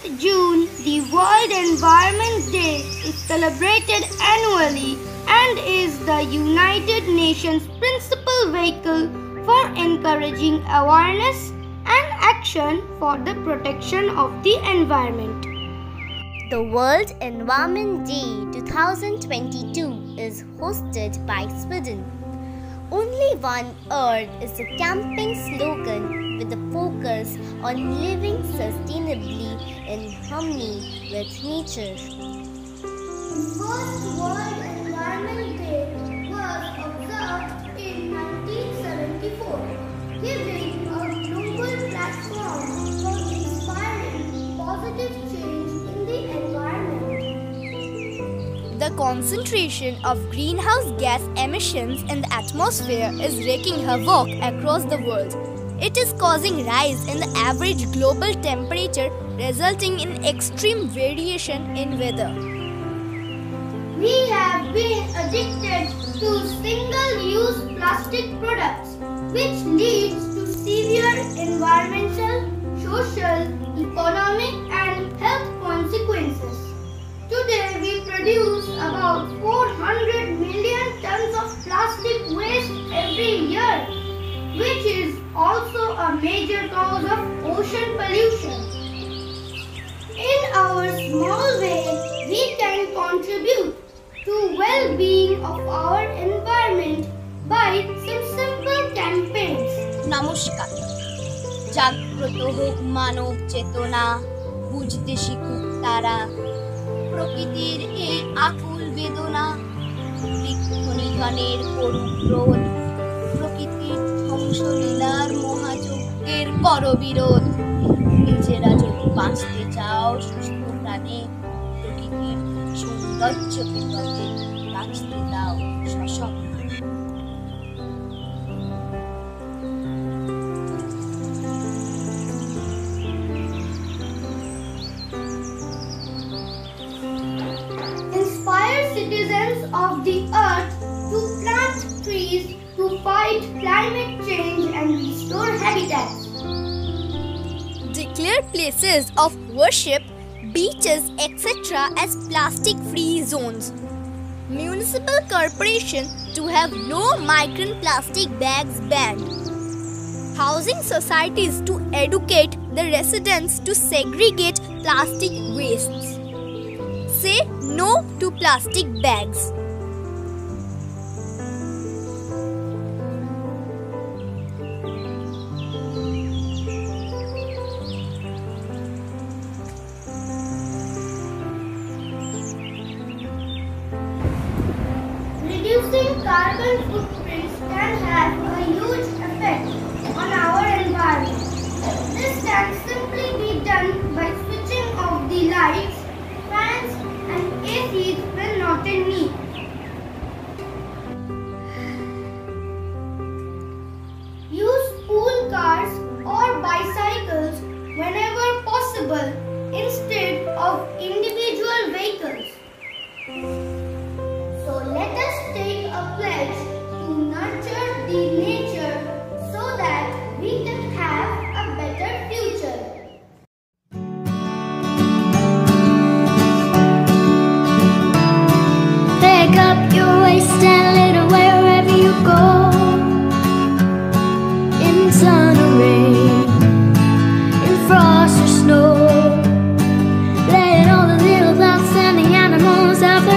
11th June, the World Environment Day is celebrated annually and is the United Nations principal vehicle for encouraging awareness and action for the protection of the environment. The World Environment Day 2022 is hosted by Sweden. Only One Earth is a campaign slogan with a focus on living sustainably in harmony with nature. The first World Environment Day was observed in 1974, giving a global platform for inspiring positive change in the environment. The concentration of greenhouse gas emissions in the atmosphere is wreaking havoc across the world. It is causing rise in the average global temperature resulting in extreme variation in weather. We have been addicted to single-use plastic products which leads to severe environmental, social, economic and health consequences. Today we produce about 400 million tons of plastic waste every year, which is also a major cause of ocean pollution. Contribute to well-being of our environment by some simple campaigns. নমস্কার। জাগ্রত হোক মানব চেতনা, বুঝতে শিখুক তারা। প্রকৃতির এ আকুল বেদনা বৃক্ষ নিধনের প্রকৃতির ধ্বংসলীলার মহাযজ্ঞের কর বিরোধ নিজেরা যদি বাঁচতে চাও সুস্থ প্রাণে সৌন্দর্য বিপদে বাঁচতে দাও সশক্ত Inspire citizens of the earth to plant trees to fight climate change and restore habitats. Declare places of worship, beaches, etc. as plastic free zones. Municipal corporation to have no micron plastic bags banned. Housing societies to educate the residents to segregate plastic wastes. Say no to plastic bags. Carbon footprints can have a huge effect on our environment. This can simply be done by switching off the lights, fans and ACs when not in need. Use pool cars or bicycles whenever possible instead of individual vehicles.